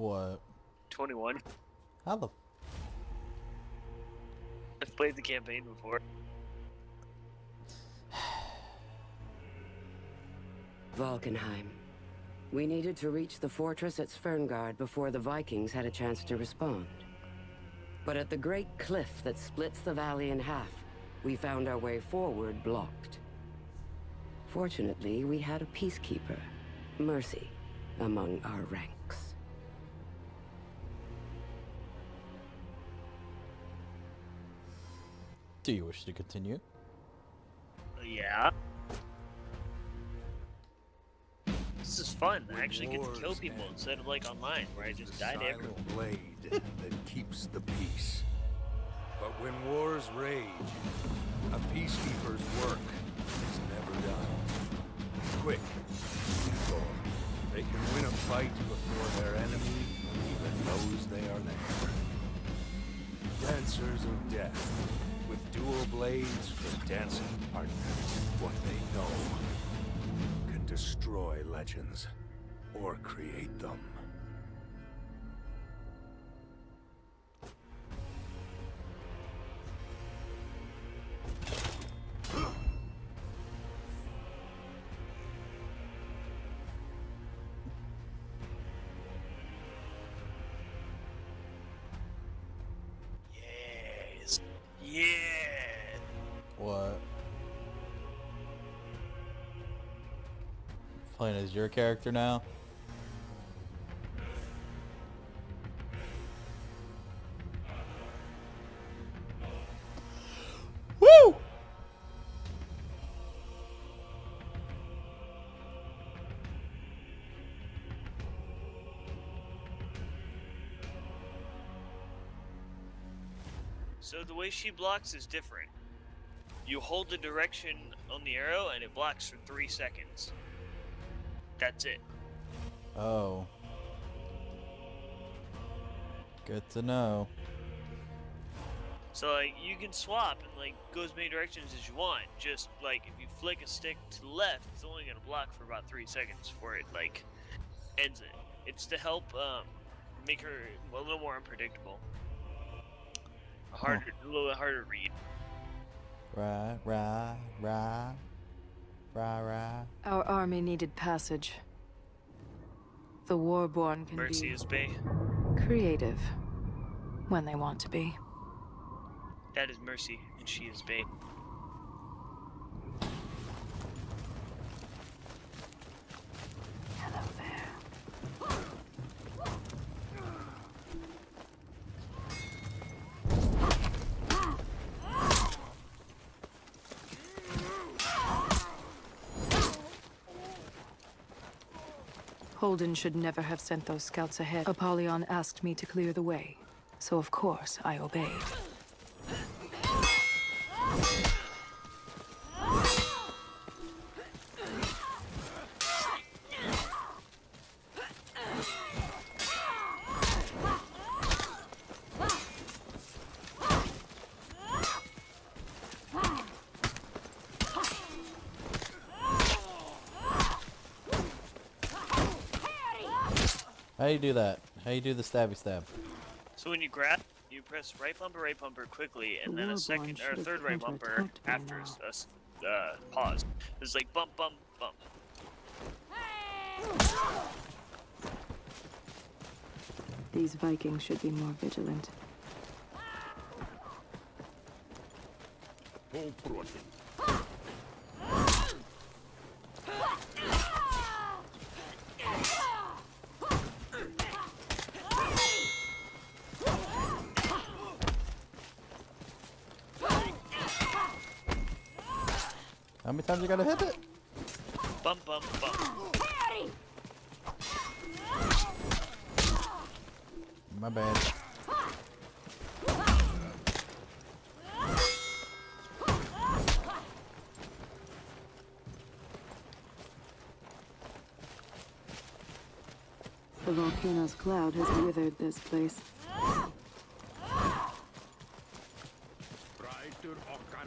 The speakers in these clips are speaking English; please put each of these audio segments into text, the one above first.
What? 21. How the? I've played the campaign before. Valkenheim. We needed to reach the fortress at Sverngard before the Vikings had a chance to respond. But at the great cliff that splits the valley in half, we found our way forward blocked. Fortunately, we had a peacekeeper, Mercy, among our ranks. Do you wish to continue? Yeah. This is fun. I actually get to kill people instead of like online where I just died everyone. blade that keeps the peace. But when wars rage, a peacekeeper's work is never done. Quick, evil. They can win a fight before their enemy even knows they are there. Dancers of death, with dual blades for dancing partners. What they know can destroy legends or create them. Yeah. Playing as your character now? Woo! So the way she blocks is different. You hold the direction on the arrow and it blocks for three seconds. That's it. Oh. Good to know. So like you can swap and like go as many directions as you want. Just like if you flick a stick to the left, it's only gonna block for about three seconds before it like ends it. It's to help um, make her a little more unpredictable. A harder, a little bit harder to read. Right, right, right. Right, right. Our army needed passage. The Warborn can Mercy be is Bay. creative when they want to be. That is Mercy, and she is Bay. Hello there. Holden should never have sent those scouts ahead. Apollyon asked me to clear the way, so of course I obeyed. How do you do that? How do you do the stabby stab? So when you grab, you press right bumper, right bumper quickly, and The then a second or a third right bumper after now. s- a s- uh, pause. It's like bump, bump, bump. These Vikings should be more vigilant. How many times you gotta hit it? Bump, bump, bump. My bad. The volcano's cloud has withered this place. Rætur okkar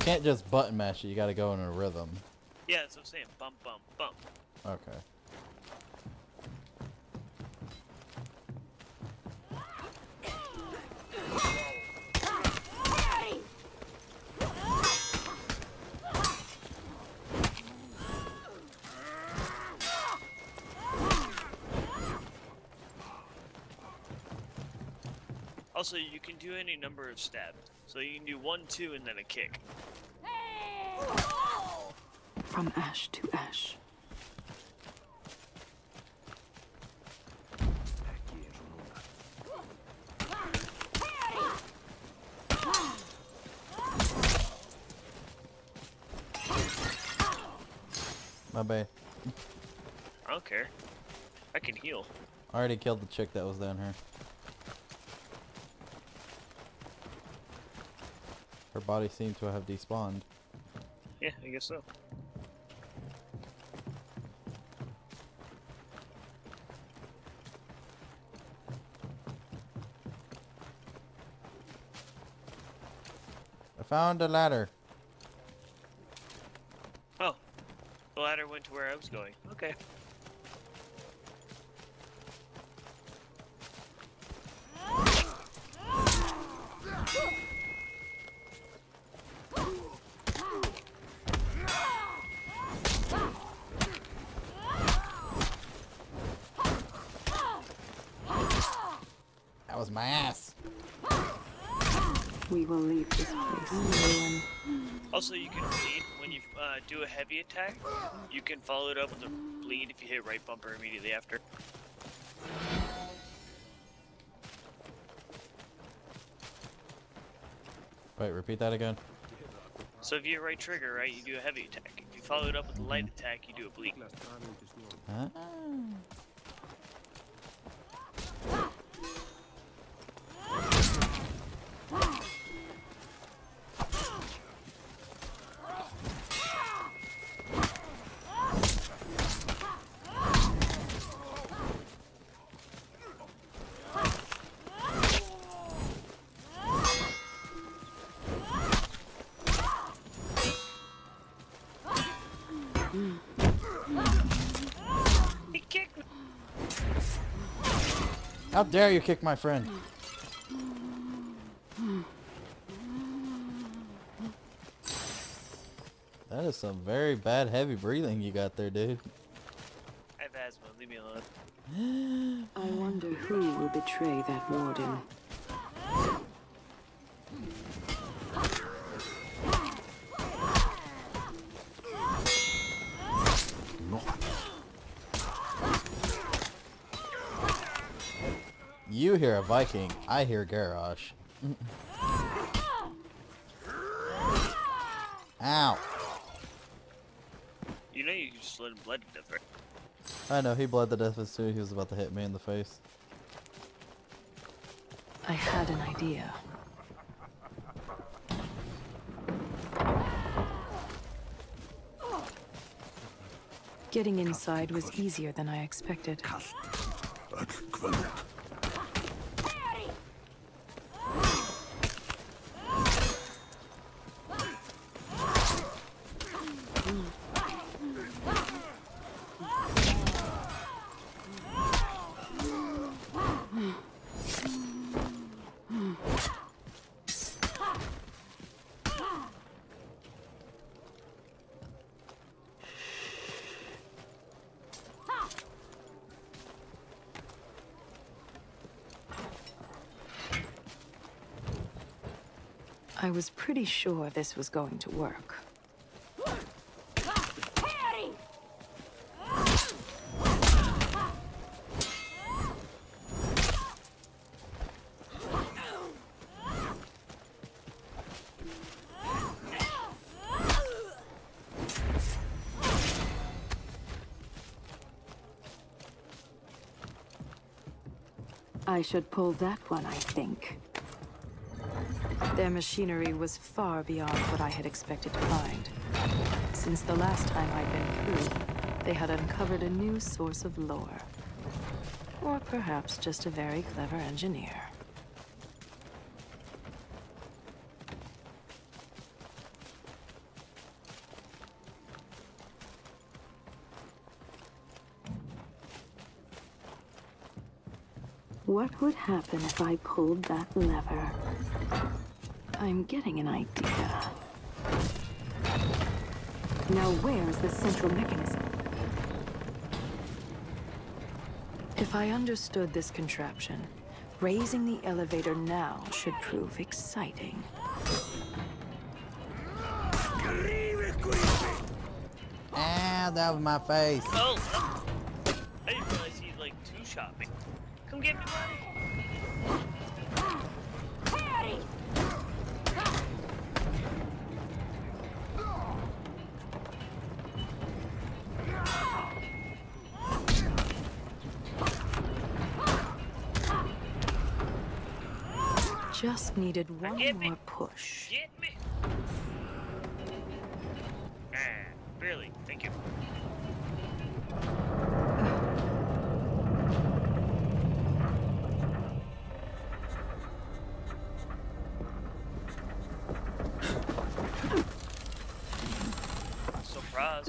can't just button mash it. You got to go in a rhythm. Yeah, that's what I'm saying. Bump, bump, bump. Okay. Also, you can do any number of stabs. So you can do one, two, and then a kick. From ash to ash. My bad. I don't care. I can heal. I already killed the chick that was down here. Her body seemed to have despawned. Yeah, I guess so. I found a ladder. Oh, the ladder went to where I was going. Okay. That was my ass. We will leave this place in ruin. Also, you can bleed when you uh, do a heavy attack. You can follow it up with a bleed if you hit right bumper immediately after. Wait, repeat that again. So if you hit right trigger, right, you do a heavy attack. If you follow it up with a light attack, you do a bleed. Huh? How dare you kick my friend? That is some very bad heavy breathing you got there, dude. I have asthma. Leave me alone. I wonder who will betray that warden. You hear a Viking, I hear Garrosh. Ow. You know you just let him bled to death, right? I know, he bled to death as soon as he was about to hit me in the face. I had an idea. Getting inside was easier than I expected. I was pretty sure this was going to work. I should pull that one, I think. Their machinery was far beyond what I had expected to find. Since the last time I'd been through, they had uncovered a new source of lore. Or perhaps just a very clever engineer. What would happen if I pulled that lever? I'm getting an idea. Now where's the central mechanism? If I understood this contraption, raising the elevator now should prove exciting. Ah, that was my face. Oh. I didn't realize he like two shot me. Come get me, buddy. Just needed one Forgive me. more push. Get me. Ah, really? Thank you. Surprise,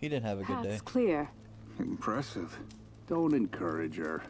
he didn't have a good day. Path's clear. Impressive. Don't encourage her.